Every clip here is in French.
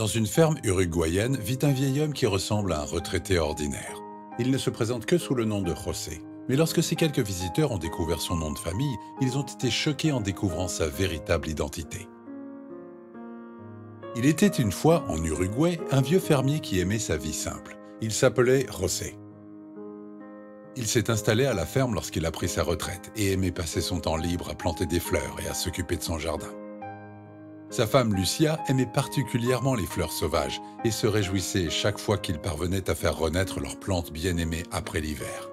Dans une ferme uruguayenne vit un vieil homme qui ressemble à un retraité ordinaire. Il ne se présente que sous le nom de José. Mais lorsque ces quelques visiteurs ont découvert son nom de famille, ils ont été choqués en découvrant sa véritable identité. Il était une fois, en Uruguay, un vieux fermier qui aimait sa vie simple. Il s'appelait José. Il s'est installé à la ferme lorsqu'il a pris sa retraite et aimait passer son temps libre à planter des fleurs et à s'occuper de son jardin. Sa femme Lucia aimait particulièrement les fleurs sauvages et se réjouissait chaque fois qu'ils parvenaient à faire renaître leurs plantes bien-aimées après l'hiver.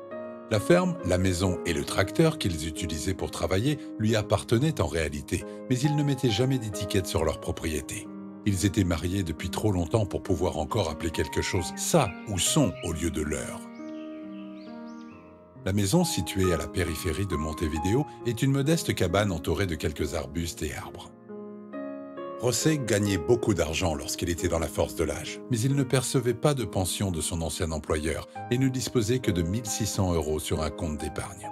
La ferme, la maison et le tracteur qu'ils utilisaient pour travailler lui appartenaient en réalité, mais ils ne mettaient jamais d'étiquette sur leur propriété. Ils étaient mariés depuis trop longtemps pour pouvoir encore appeler quelque chose ça ou son au lieu de leur. La maison, située à la périphérie de Montevideo, est une modeste cabane entourée de quelques arbustes et arbres. Rosset gagnait beaucoup d'argent lorsqu'il était dans la force de l'âge, mais il ne percevait pas de pension de son ancien employeur et ne disposait que de 1600 euros sur un compte d'épargne.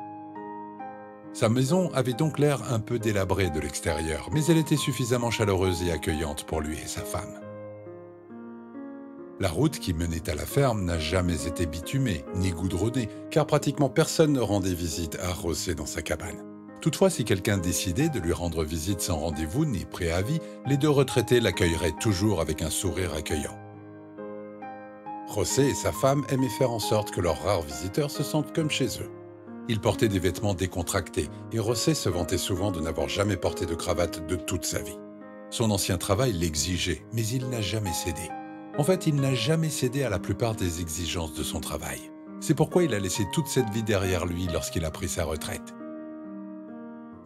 Sa maison avait donc l'air un peu délabrée de l'extérieur, mais elle était suffisamment chaleureuse et accueillante pour lui et sa femme. La route qui menait à la ferme n'a jamais été bitumée ni goudronnée, car pratiquement personne ne rendait visite à Rosset dans sa cabane. Toutefois, si quelqu'un décidait de lui rendre visite sans rendez-vous ni préavis, les deux retraités l'accueilleraient toujours avec un sourire accueillant. José et sa femme aimaient faire en sorte que leurs rares visiteurs se sentent comme chez eux. Ils portaient des vêtements décontractés et José se vantait souvent de n'avoir jamais porté de cravate de toute sa vie. Son ancien travail l'exigeait, mais il n'a jamais cédé. En fait, il n'a jamais cédé à la plupart des exigences de son travail. C'est pourquoi il a laissé toute cette vie derrière lui lorsqu'il a pris sa retraite.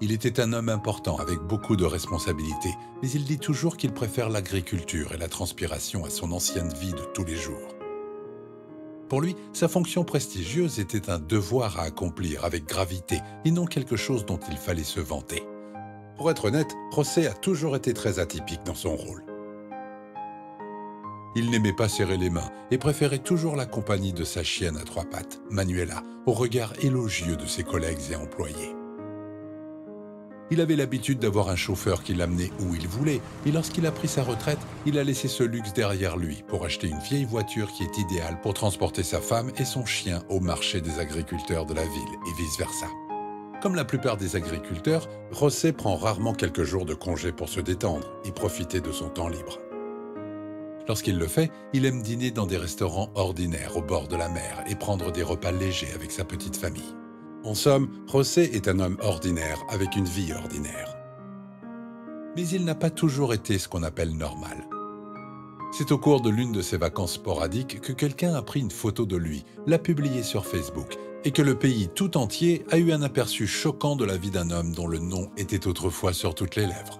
Il était un homme important avec beaucoup de responsabilités, mais il dit toujours qu'il préfère l'agriculture et la transpiration à son ancienne vie de tous les jours. Pour lui, sa fonction prestigieuse était un devoir à accomplir avec gravité et non quelque chose dont il fallait se vanter. Pour être honnête, José a toujours été très atypique dans son rôle. Il n'aimait pas serrer les mains et préférait toujours la compagnie de sa chienne à trois pattes, Manuela, au regard élogieux de ses collègues et employés. Il avait l'habitude d'avoir un chauffeur qui l'amenait où il voulait, et lorsqu'il a pris sa retraite, il a laissé ce luxe derrière lui pour acheter une vieille voiture qui est idéale pour transporter sa femme et son chien au marché des agriculteurs de la ville et vice-versa. Comme la plupart des agriculteurs, Rosset prend rarement quelques jours de congé pour se détendre et profiter de son temps libre. Lorsqu'il le fait, il aime dîner dans des restaurants ordinaires au bord de la mer et prendre des repas légers avec sa petite famille. En somme, José est un homme ordinaire avec une vie ordinaire. Mais il n'a pas toujours été ce qu'on appelle normal. C'est au cours de l'une de ses vacances sporadiques que quelqu'un a pris une photo de lui, l'a publiée sur Facebook, et que le pays tout entier a eu un aperçu choquant de la vie d'un homme dont le nom était autrefois sur toutes les lèvres.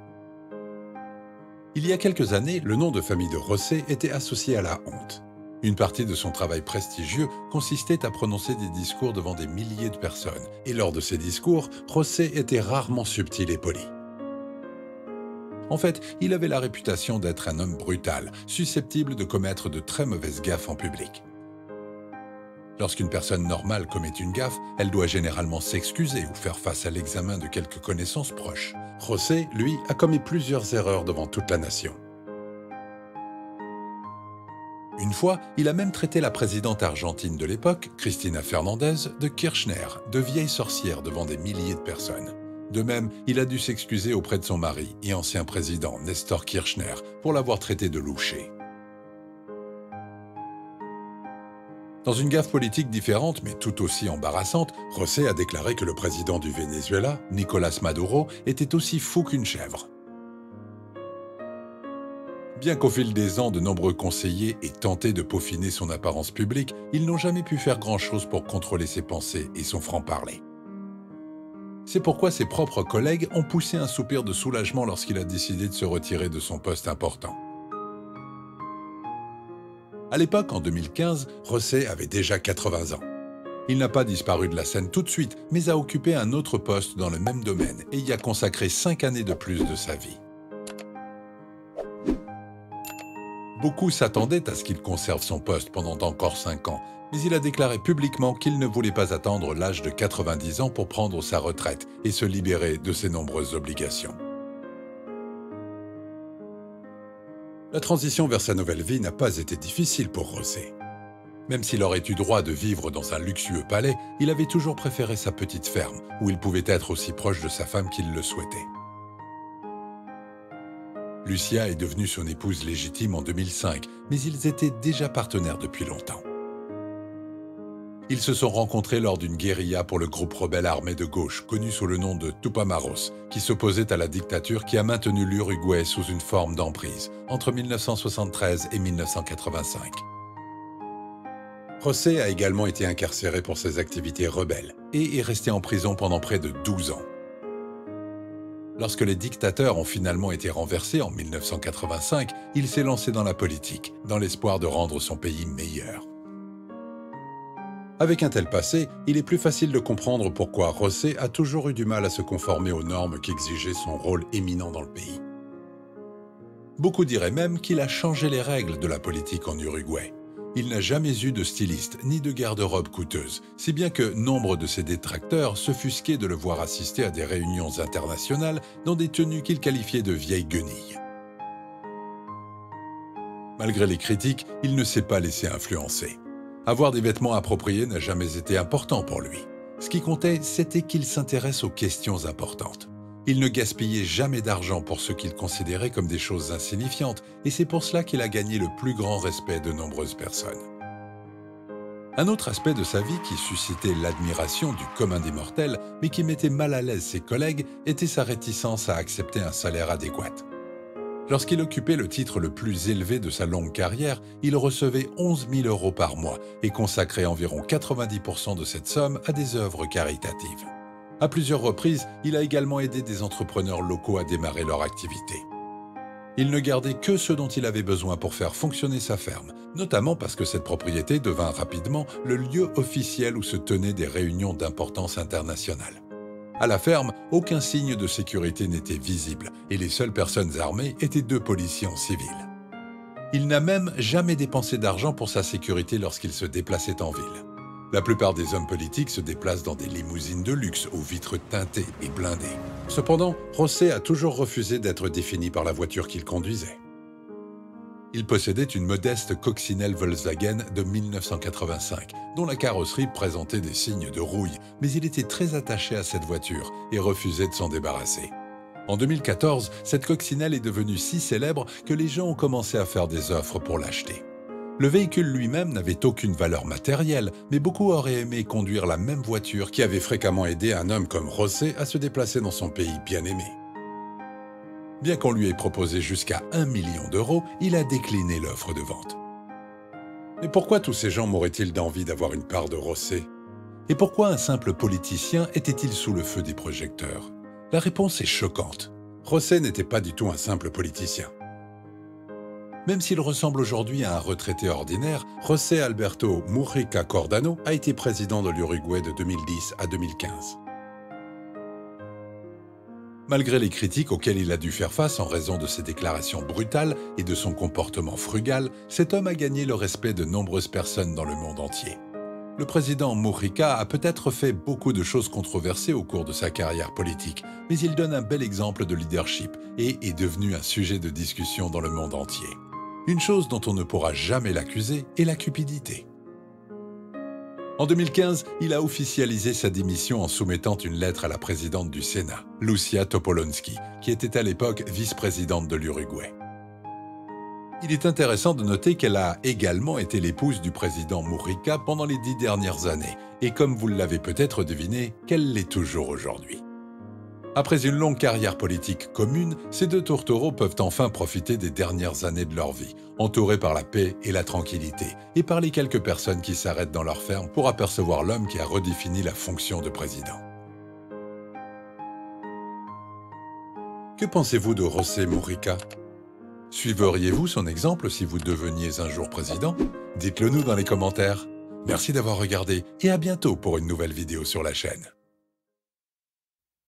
Il y a quelques années, le nom de famille de Rosset était associé à la honte. Une partie de son travail prestigieux consistait à prononcer des discours devant des milliers de personnes, et lors de ces discours, José était rarement subtil et poli. En fait, il avait la réputation d'être un homme brutal, susceptible de commettre de très mauvaises gaffes en public. Lorsqu'une personne normale commet une gaffe, elle doit généralement s'excuser ou faire face à l'examen de quelques connaissances proches. José, lui, a commis plusieurs erreurs devant toute la nation. Une fois, il a même traité la présidente argentine de l'époque, Cristina Fernandez, de Kirchner, de vieille sorcière devant des milliers de personnes. De même, il a dû s'excuser auprès de son mari et ancien président, Nestor Kirchner, pour l'avoir traité de louché. Dans une gaffe politique différente, mais tout aussi embarrassante, José a déclaré que le président du Venezuela, Nicolas Maduro, était aussi fou qu'une chèvre. Bien qu'au fil des ans, de nombreux conseillers aient tenté de peaufiner son apparence publique, ils n'ont jamais pu faire grand-chose pour contrôler ses pensées et son franc-parler. C'est pourquoi ses propres collègues ont poussé un soupir de soulagement lorsqu'il a décidé de se retirer de son poste important. À l'époque, en 2015, Rosset avait déjà 80 ans. Il n'a pas disparu de la scène tout de suite, mais a occupé un autre poste dans le même domaine et y a consacré 5 années de plus de sa vie. Beaucoup s'attendaient à ce qu'il conserve son poste pendant encore 5 ans, mais il a déclaré publiquement qu'il ne voulait pas attendre l'âge de 90 ans pour prendre sa retraite et se libérer de ses nombreuses obligations. La transition vers sa nouvelle vie n'a pas été difficile pour José. Même s'il aurait eu droit de vivre dans un luxueux palais, il avait toujours préféré sa petite ferme, où il pouvait être aussi proche de sa femme qu'il le souhaitait. Lucia est devenue son épouse légitime en 2005, mais ils étaient déjà partenaires depuis longtemps. Ils se sont rencontrés lors d'une guérilla pour le groupe rebelle armé de gauche, connu sous le nom de Tupamaros, qui s'opposait à la dictature qui a maintenu l'Uruguay sous une forme d'emprise entre 1973 et 1985. José a également été incarcéré pour ses activités rebelles et est resté en prison pendant près de 12 ans. Lorsque les dictateurs ont finalement été renversés en 1985, il s'est lancé dans la politique, dans l'espoir de rendre son pays meilleur. Avec un tel passé, il est plus facile de comprendre pourquoi José a toujours eu du mal à se conformer aux normes qu'exigeait son rôle éminent dans le pays. Beaucoup diraient même qu'il a changé les règles de la politique en Uruguay. Il n'a jamais eu de styliste ni de garde-robe coûteuse, si bien que nombre de ses détracteurs s'offusquaient de le voir assister à des réunions internationales dans des tenues qu'il qualifiait de vieilles guenilles. Malgré les critiques, il ne s'est pas laissé influencer. Avoir des vêtements appropriés n'a jamais été important pour lui. Ce qui comptait, c'était qu'il s'intéresse aux questions importantes. Il ne gaspillait jamais d'argent pour ce qu'il considérait comme des choses insignifiantes, et c'est pour cela qu'il a gagné le plus grand respect de nombreuses personnes. Un autre aspect de sa vie qui suscitait l'admiration du commun des mortels, mais qui mettait mal à l'aise ses collègues, était sa réticence à accepter un salaire adéquat. Lorsqu'il occupait le titre le plus élevé de sa longue carrière, il recevait 11 000 euros par mois et consacrait environ 90% de cette somme à des œuvres caritatives. À plusieurs reprises, il a également aidé des entrepreneurs locaux à démarrer leur activité. Il ne gardait que ce dont il avait besoin pour faire fonctionner sa ferme, notamment parce que cette propriété devint rapidement le lieu officiel où se tenaient des réunions d'importance internationale. À la ferme, aucun signe de sécurité n'était visible et les seules personnes armées étaient deux policiers en civil. Il n'a même jamais dépensé d'argent pour sa sécurité lorsqu'il se déplaçait en ville. La plupart des hommes politiques se déplacent dans des limousines de luxe aux vitres teintées et blindées. Cependant, Rosset a toujours refusé d'être défini par la voiture qu'il conduisait. Il possédait une modeste coccinelle Volkswagen de 1985, dont la carrosserie présentait des signes de rouille, mais il était très attaché à cette voiture et refusait de s'en débarrasser. En 2014, cette coccinelle est devenue si célèbre que les gens ont commencé à faire des offres pour l'acheter. Le véhicule lui-même n'avait aucune valeur matérielle, mais beaucoup auraient aimé conduire la même voiture qui avait fréquemment aidé un homme comme José à se déplacer dans son pays bien aimé. Bien qu'on lui ait proposé jusqu'à 1 million d'euros, il a décliné l'offre de vente. Mais pourquoi tous ces gens m'auraient-ils d'envie d'avoir une part de Rosset Et pourquoi un simple politicien était-il sous le feu des projecteurs? La réponse est choquante. Rosset n'était pas du tout un simple politicien. Même s'il ressemble aujourd'hui à un retraité ordinaire, José Alberto Mujica Cordano a été président de l'Uruguay de 2010 à 2015. Malgré les critiques auxquelles il a dû faire face en raison de ses déclarations brutales et de son comportement frugal, cet homme a gagné le respect de nombreuses personnes dans le monde entier. Le président Mujica a peut-être fait beaucoup de choses controversées au cours de sa carrière politique, mais il donne un bel exemple de leadership et est devenu un sujet de discussion dans le monde entier. Une chose dont on ne pourra jamais l'accuser est la cupidité. En 2015, il a officialisé sa démission en soumettant une lettre à la présidente du Sénat, Lucia Topolonsky, qui était à l'époque vice-présidente de l'Uruguay. Il est intéressant de noter qu'elle a également été l'épouse du président Mujica pendant les dix dernières années, et comme vous l'avez peut-être deviné, qu'elle l'est toujours aujourd'hui. Après une longue carrière politique commune, ces deux tourtereaux peuvent enfin profiter des dernières années de leur vie, entourés par la paix et la tranquillité, et par les quelques personnes qui s'arrêtent dans leur ferme pour apercevoir l'homme qui a redéfini la fonction de président. Que pensez-vous de José Mujica? Suiveriez-vous son exemple si vous deveniez un jour président? Dites-le nous dans les commentaires. Merci d'avoir regardé et à bientôt pour une nouvelle vidéo sur la chaîne.